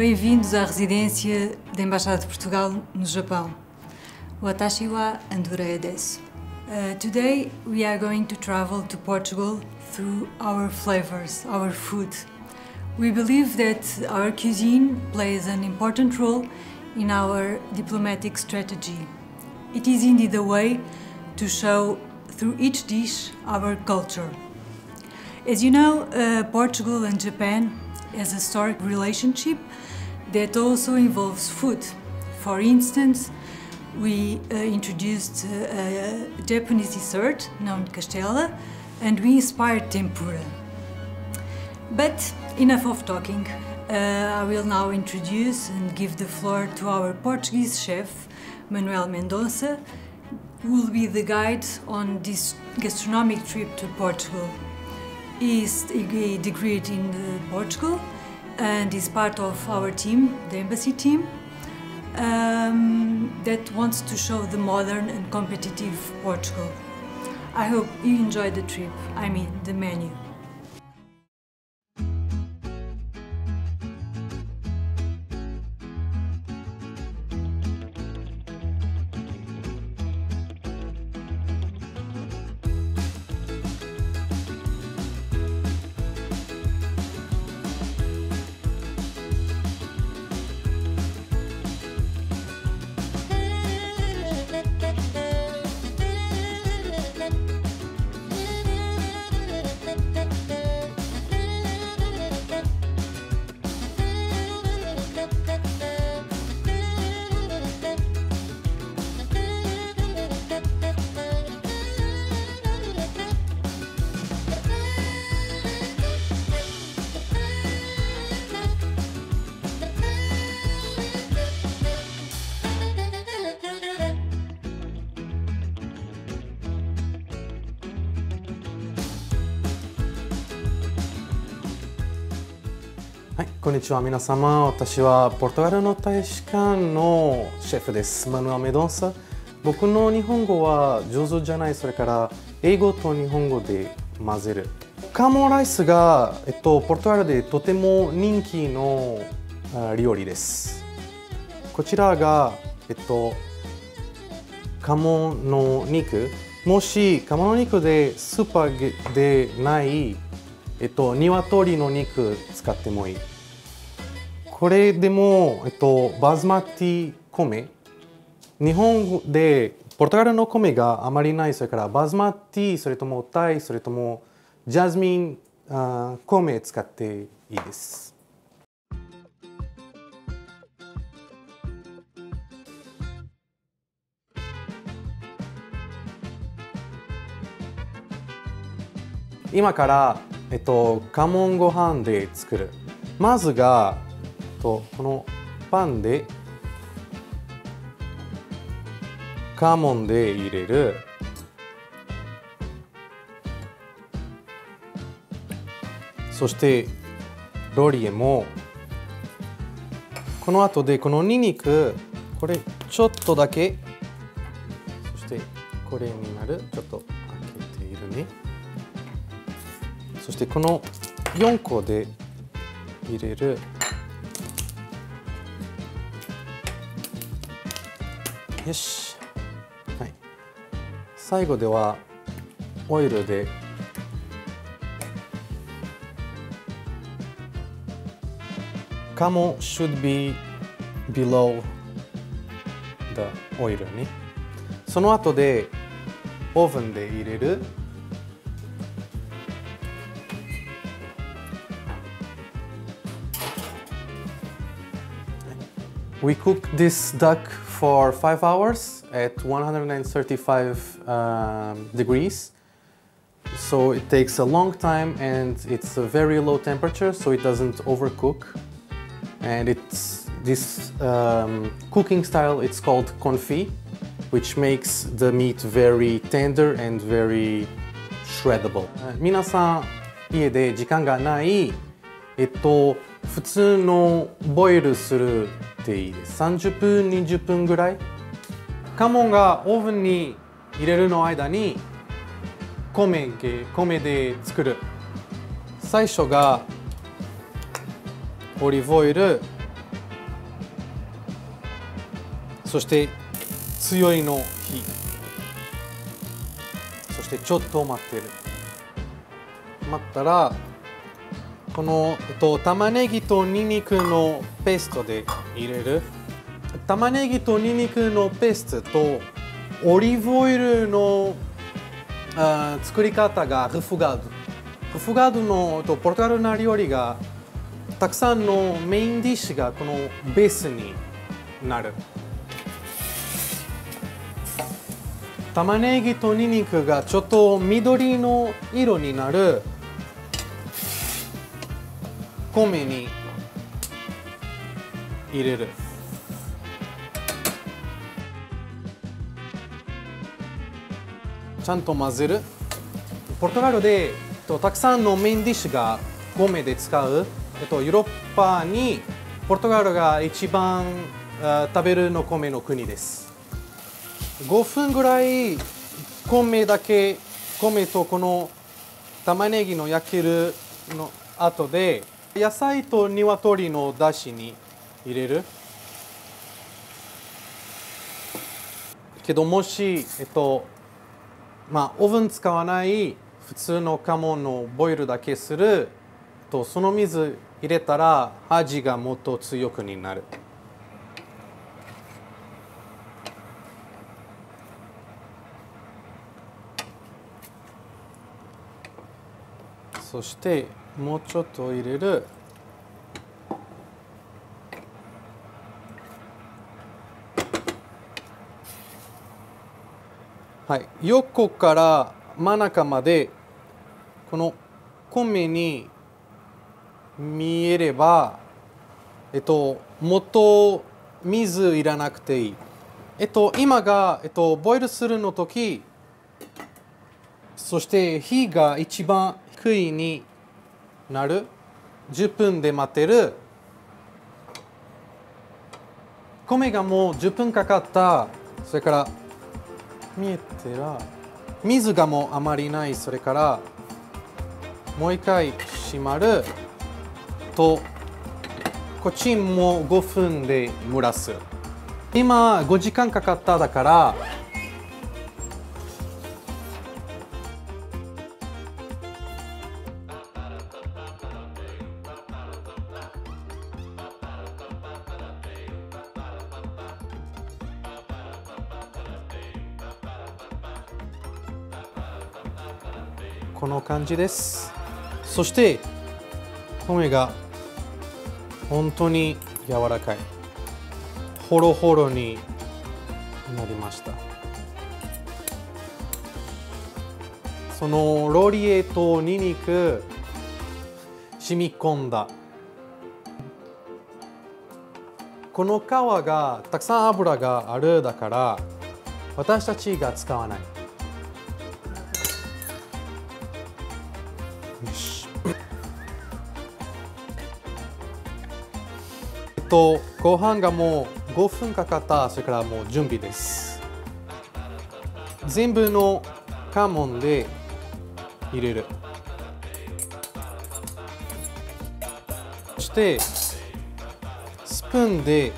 Bem-vindos à residência da Embaixada de Portugal no Japão. Watashi wa Andoreia desu. Uh, today we are going to travel to Portugal through our flavors, our food. We believe that our cuisine plays an important role in our diplomatic strategy. It is indeed a way to show through each dish our culture. As you know, uh, Portugal and Japan has a historic relationship that also involves food. For instance, we uh, introduced uh, a Japanese dessert known castella and we inspired tempura. But enough of talking. Uh, I will now introduce and give the floor to our Portuguese chef, Manuel Mendonça, who will be the guide on this gastronomic trip to Portugal. He is a degree in uh, Portugal and is part of our team, the embassy team, um, that wants to show the modern and competitive Portugal. I hope you enjoy the trip, I mean the menu. はい、こんにちは。皆様私はポルトガルの大使館のシェフです。マヌアメドンサ。僕の日本語は上手じゃない。それから英語と日本語で混ぜる。カモライスが、えっと、ポルトガルでとても人気の料理です。こちらが、えっと、カモの肉。もしカモの肉でスーパーでないえっと、鶏の肉使ってもいい。これでも、えっと、バズマティ米。日本でポルトガルの米があまりない。それからバズマティ、それともタイ、それともジャズミンあ米使っていいです。今からえっと、カモンご飯で作る。まずが、えっと、このパンでカモンで入れるそしてロリエもこの後でこのニンニクこれちょっとだけそしてこれになるちょっと開けているね。そしてこの4個で入れる。よし、はい、最後ではオイルで。カモ should be below the oil ね。その後でオーブンで入れる。We cook this duck for five hours at 135 um, degrees. So it takes a long time and it's a very low temperature so it doesn't overcook. And it's this um, cooking style, it's called confit, which makes the meat very tender and very shreddable. 皆さん家で時間がない、えっと 普通のボイルするっていいです。30分20分ぐらい？カモンがオーブンに入れるの間に米米で作る。最初がオリーブオイルそして強いの火。そしてちょっと待ってる。待ったらこの、えっと、玉ねぎとニンニクのペーストで入れる。玉ねぎとニンニクのペーストとオリーブオイルのあ作り方がルフガード。ルフガードのとポルトガルの料理がたくさんのメインディッシュがこのベースになる。玉ねぎとニンニクがちょっと緑の色になる。米に入れる。ちゃんと混ぜる。ポルトガルでとたくさんのメインディッシュが米で使う、えっと、ヨーロッパにポルトガルが一番食べるの米の国です。5分ぐらい米だけ米とこの玉ねぎの焼けるの後で野菜と鶏のだしに入れる？けどもしえっとまあオーブン使わない普通のカモンのボイルだけする。とその水入れたら味がもっと強くになる。そしてもうちょっと入れるはい、横から真ん中までこの米に見えれば、えっと、もっと水いらなくていい。えっと、今が、えっと、ボイルするの時そして火が一番低いになる。10分で待てる。米がもう10分かかった。それから見えてら水がもうあまりない。それからもう一回閉まる。とこっちも5分で蒸らす。今5時間かかっただからじです。そして米が本当に柔らかい。ホロホロになりました。そのローリエとニンニク染み込んだ。この皮がたくさん油があるだから私たちが使わない。とご飯がもう5分かかったそれからもう準備です全部のカモンで入れる。そしてスプーンで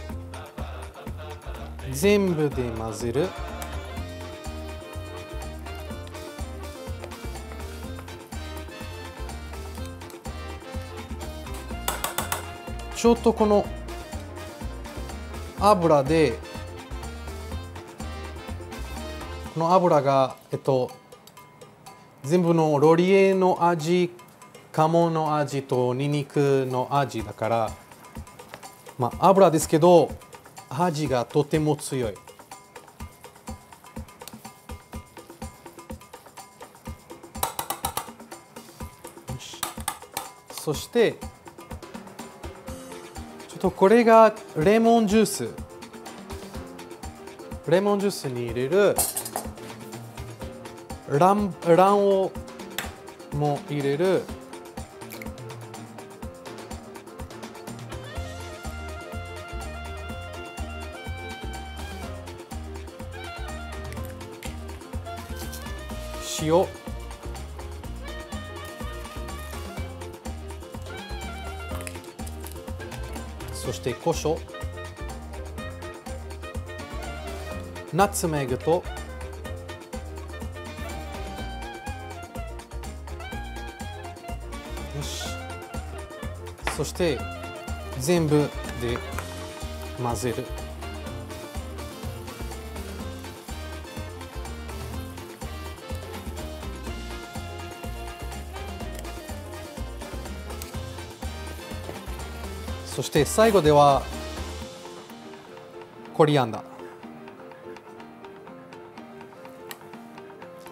全部で混ぜる。ちょっとこの油でこの油がえっと全部のロリエの味鴨の味とニンニクの味だからまあ油ですけど味がとても強い。そしてとこれがレモンジュース。レモンジュースに入れる卵卵黄も入れる塩。そして胡椒ナツメグと。よし。そして全部で混ぜる。して最後ではコリアンダ。ー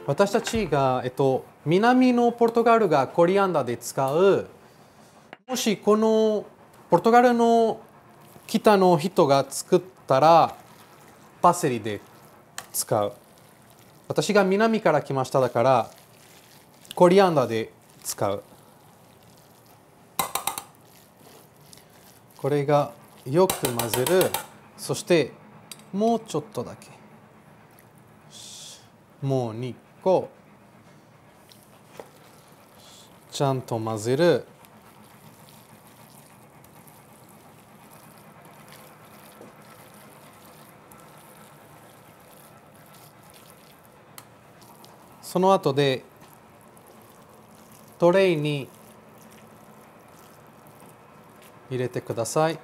私たちが、えっと、南のポルトガルがコリアンダーで使うもしこのポルトガルの北の人が作ったらパセリで使う。私が南から来ましただからコリアンダーで使う。これがよく混ぜる。そしてもうちょっとだけ。もう2個。ちゃんと混ぜる。その後でトレイに入れてください。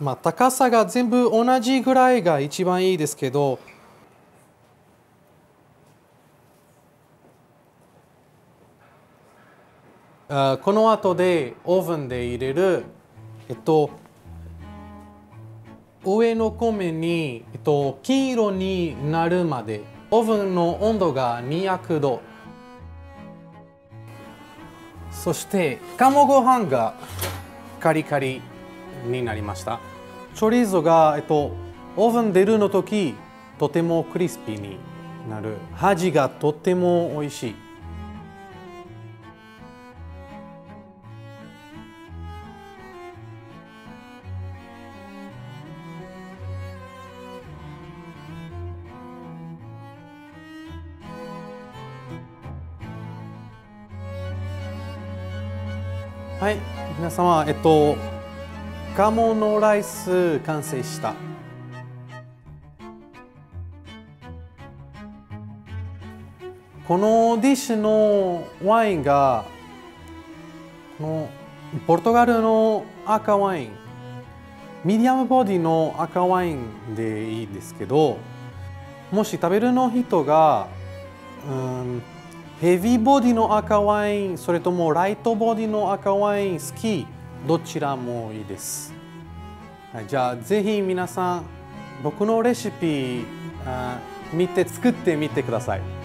まあ、高さが全部同じぐらいが一番いいですけどあこの後でオーブンで入れる、えっと、上の米に、えっと、金色になるまでオーブンの温度が200度。そして鴨ご飯がカリカリになりました。チョリーゾが、えっと、オーブン出るの時とてもクリスピーになる。味がとても美味しい。はい。皆様えっとカモのライス完成した。このディッシュのワインがこのポルトガルの赤ワイン。ミディアムボディの赤ワインでいいんですけどもし食べるの人が、うんヘビーボディの赤ワインそれともライトボディの赤ワイン好きどちらもいいです、はい、じゃあぜひ皆さん僕のレシピあ見て作ってみてください。